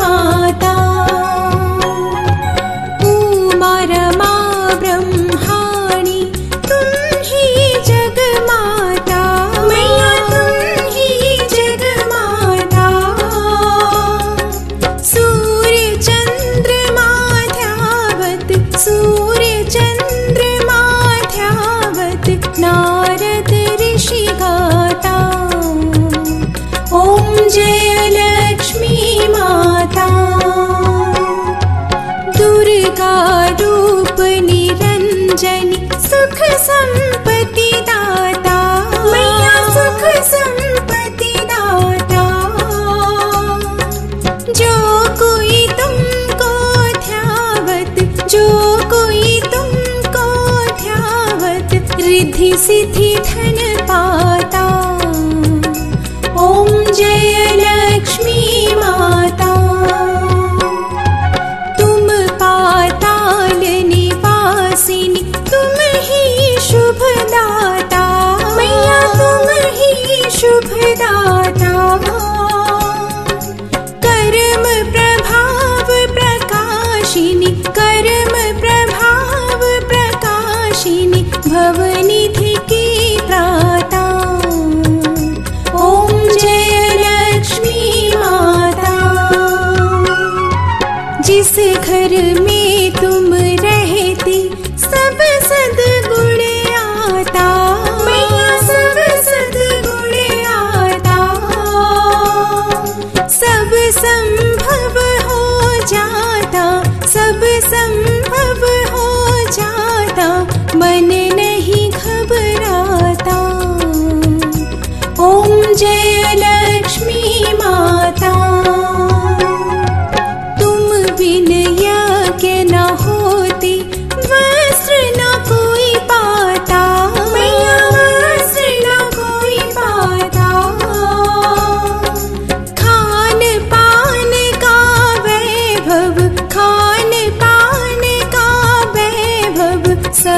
मा ैनिक सु सुख सम की जय लक्ष्मी माता। जिस घर में तुम रहती, सब आता। सब आता। सब संभव हो जाता, सब